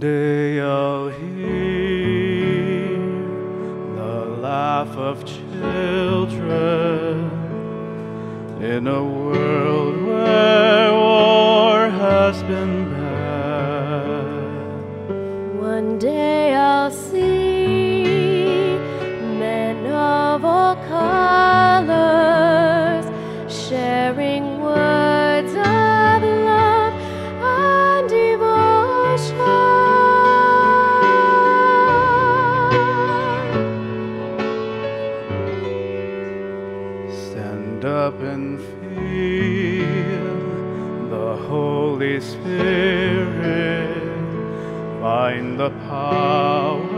day I'll hear the laugh of children in a world where war has been. Stand up and feel the Holy Spirit. Find the power.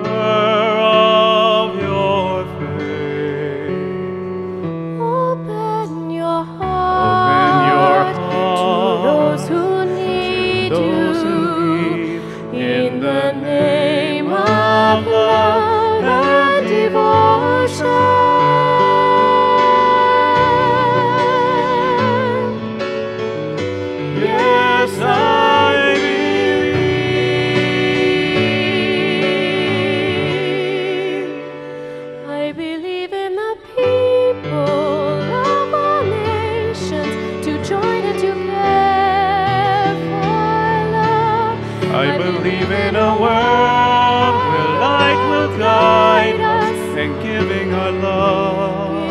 I believe in a world where light will guide us and giving our love.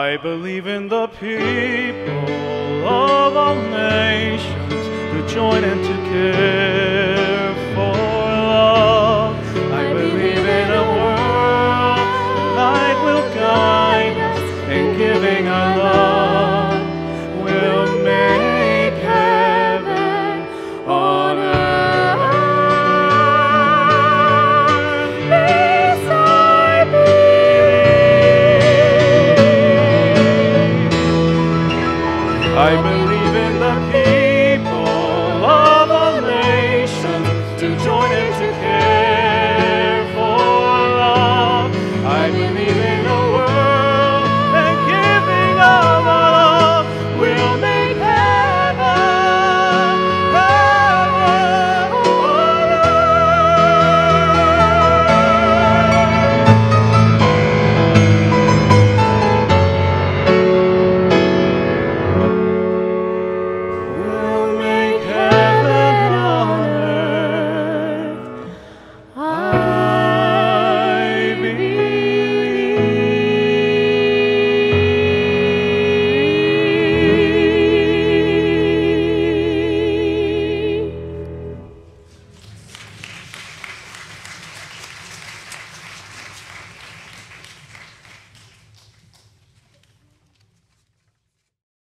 I believe in the people of all nations to join and to care for love. I believe in a world light will guide us in giving our love. to care for love. I believe.